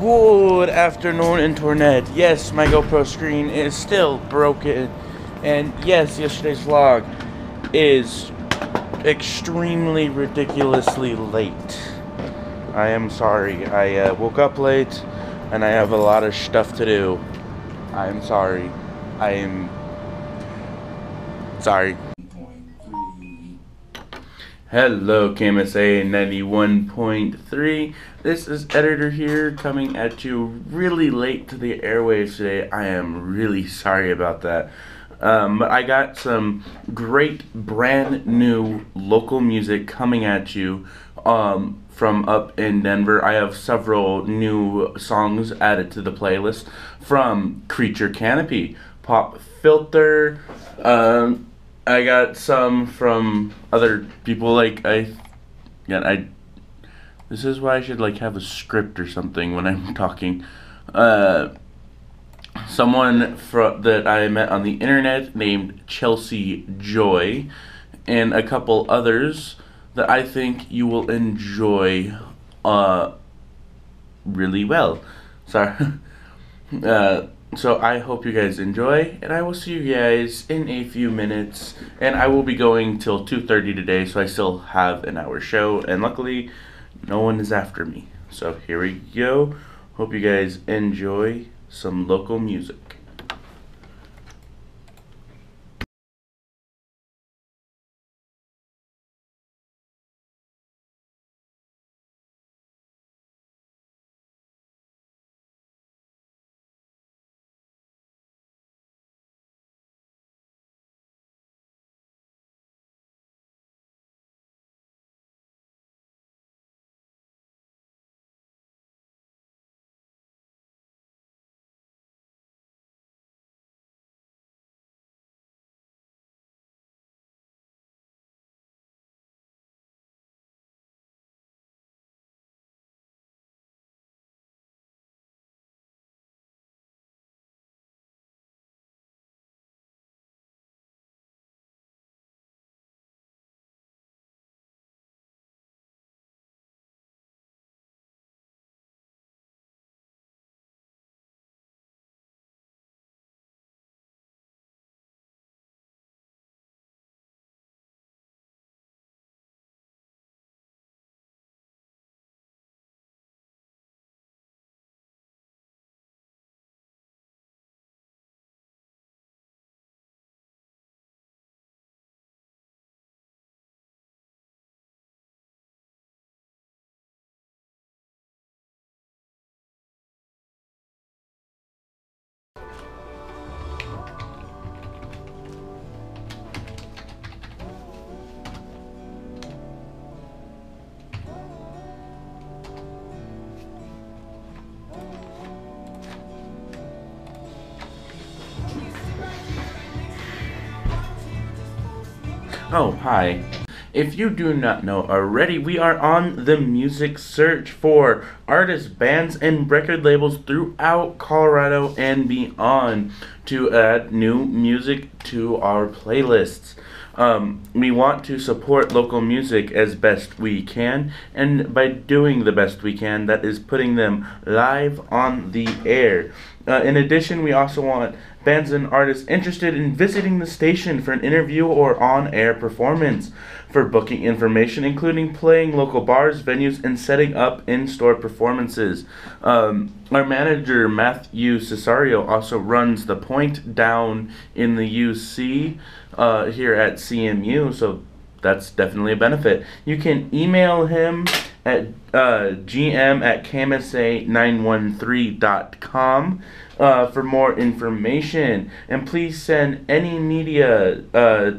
Good afternoon, Internet. Yes, my GoPro screen is still broken. And yes, yesterday's vlog is extremely ridiculously late. I am sorry. I uh, woke up late and I have a lot of stuff to do. I am sorry. I am sorry. Hello, KMSA 91.3. This is Editor here coming at you really late to the airwaves today. I am really sorry about that. Um, but I got some great brand new local music coming at you um, from up in Denver. I have several new songs added to the playlist from Creature Canopy, Pop Filter, um, I got some from other people. Like I, yeah, I. This is why I should like have a script or something when I'm talking. Uh, someone fr- that I met on the internet named Chelsea Joy, and a couple others that I think you will enjoy. Uh, really well. Sorry. uh, so I hope you guys enjoy, and I will see you guys in a few minutes. And I will be going till 2.30 today, so I still have an hour show. And luckily, no one is after me. So here we go. Hope you guys enjoy some local music. Oh, hi. If you do not know already, we are on the music search for artists, bands, and record labels throughout Colorado and beyond to add new music to our playlists. Um, we want to support local music as best we can, and by doing the best we can, that is putting them live on the air. Uh, in addition, we also want bands and artists interested in visiting the station for an interview or on air performance. For booking information, including playing local bars, venues, and setting up in store performances. Um, our manager, Matthew Cesario, also runs the Point Down in the UC uh, here at CMU, so that's definitely a benefit. You can email him at uh, gm at kmsa913.com uh, for more information. And please send any media uh,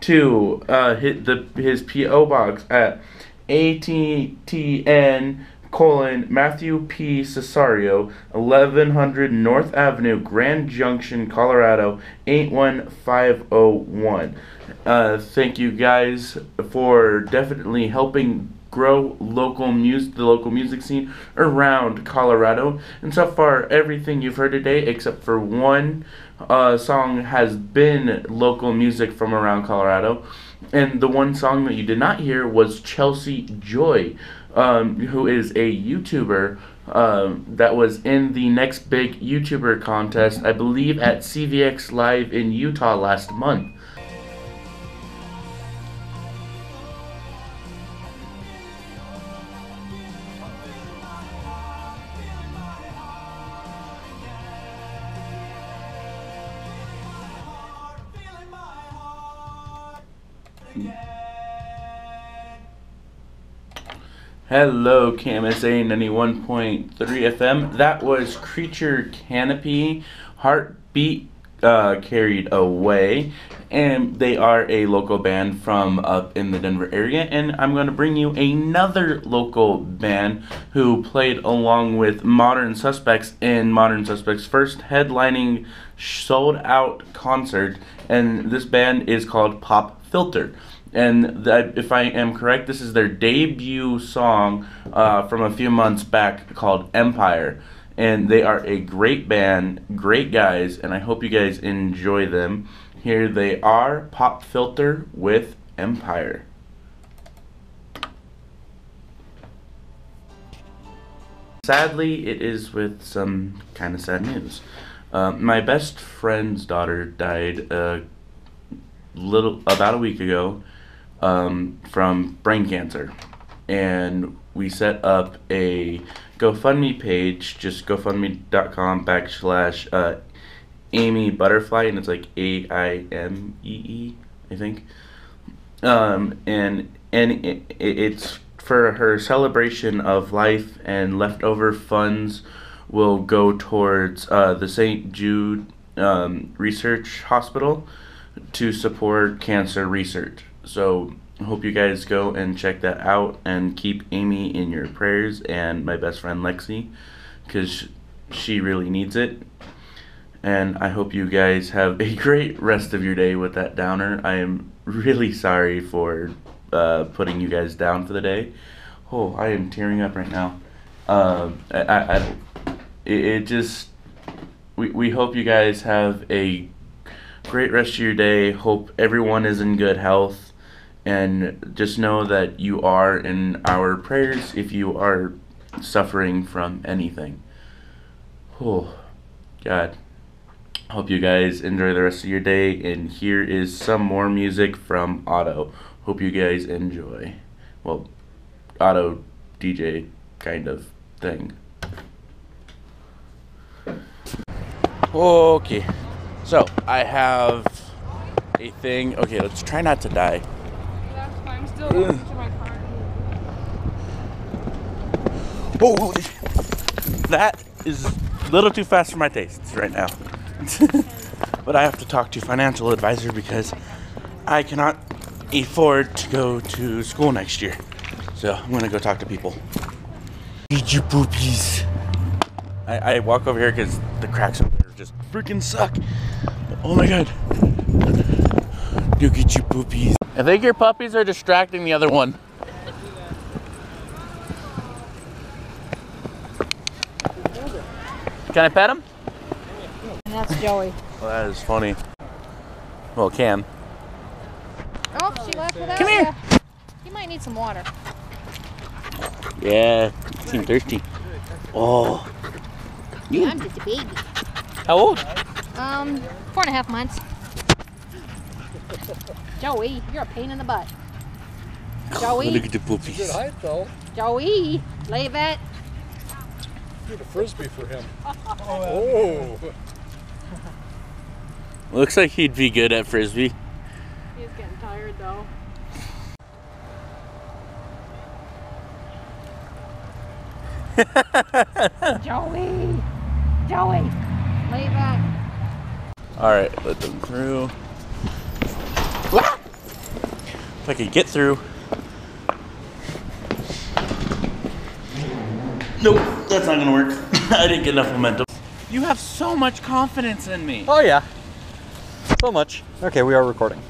to uh, hit the his PO box at ATTN colon Matthew P. Cesario, 1100 North Avenue, Grand Junction, Colorado, 81501. Uh, thank you guys for definitely helping grow local music, the local music scene around Colorado. And so far, everything you've heard today, except for one uh, song, has been local music from around Colorado. And the one song that you did not hear was Chelsea Joy, um, who is a YouTuber um, that was in the next big YouTuber contest, I believe at CVX Live in Utah last month. Hello, KMSA 91.3 FM. That was Creature Canopy, Heartbeat uh, Carried Away, and they are a local band from up in the Denver area. And I'm going to bring you another local band who played along with Modern Suspects in Modern Suspects' first headlining sold out concert. And this band is called Pop Filter and that, if I am correct, this is their debut song uh, from a few months back called Empire. And they are a great band, great guys, and I hope you guys enjoy them. Here they are Pop Filter with Empire. Sadly, it is with some kind of sad news. Uh, my best friend's daughter died a little about a week ago um, from brain cancer. And we set up a GoFundMe page, just gofundme.com backslash uh, Aimee Butterfly, and it's like A I M E E, I think. Um, and and it, it's for her celebration of life, and leftover funds will go towards uh, the St. Jude um, Research Hospital to support cancer research. So hope you guys go and check that out and keep Aimee in your prayers and my best friend Lexi because she really needs it. And I hope you guys have a great rest of your day with that downer. I am really sorry for uh, putting you guys down for the day. Oh, I am tearing up right now. Uh, I, I, I it, it just, we, we hope you guys have a great rest of your day. Hope everyone is in good health and just know that you are in our prayers if you are suffering from anything. Oh, God. Hope you guys enjoy the rest of your day, and here is some more music from auto. Hope you guys enjoy. Well, auto DJ kind of thing. Okay, so I have a thing. Okay, let's try not to die still my car. Oh, that is a little too fast for my tastes right now. but I have to talk to financial advisor because I cannot afford to go to school next year. So I'm gonna go talk to people. Eat your poopies. I, I walk over here because the cracks over there just freaking suck. Oh my god. Go get your poopies. I think your puppies are distracting the other one. Can I pet him? That's Joey. Well, that is funny. Well, Cam. Oh, she left without Come here. You. you might need some water. Yeah, seem thirsty. Oh. Yeah, I'm just a baby. How old? Um, four and a half months. Joey, you're a pain in the butt. Joey. Look at the poopies. Good height though. Joey, leave it. Get a frisbee for him. oh. Looks like he'd be good at frisbee. He's getting tired though. Joey, Joey, leave it. All right, let them through. If I could get through. Nope, that's not gonna work. I didn't get enough momentum. You have so much confidence in me. Oh yeah. So much. Okay, we are recording.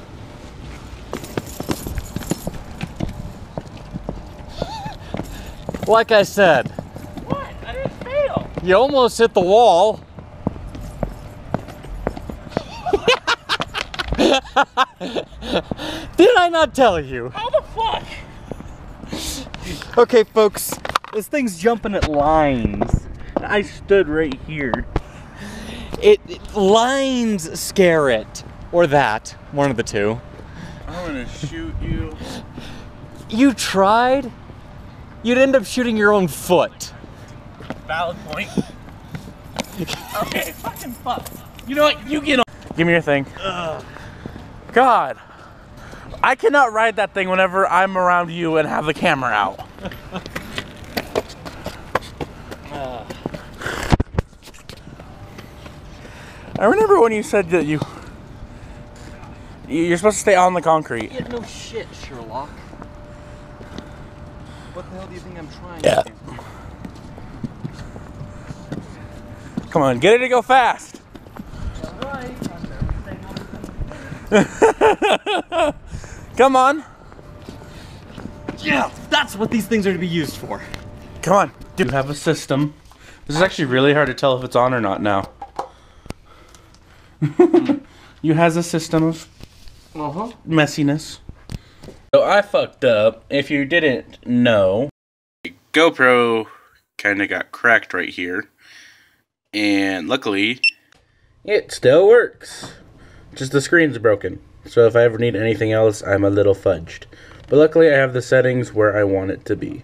Like I said. What? I didn't fail. You almost hit the wall. Did I not tell you? How the fuck? Okay, folks, This thing's jumping at lines. I stood right here. It, it lines scare it, or that. One of the two. I'm gonna shoot you. You tried. You'd end up shooting your own foot. Valid point. okay, fucking fuck. You know what? You get on. Give me your thing. God. I cannot ride that thing whenever I'm around you and have the camera out. I remember when you said that you you're supposed to stay on the concrete. Yeah, no shit, Sherlock. What the hell do you think I'm trying Yeah. Come on, get it to go fast. Come on. Yeah, that's what these things are to be used for. Come on. Do you have a system? This is actually really hard to tell if it's on or not now. you has a system of Uh-huh. messiness. So I fucked up. If you didn't know, GoPro kind of got cracked right here. And luckily, it still works. Just the screen's broken. So if I ever need anything else, I'm a little fudged. But luckily, I have the settings where I want it to be.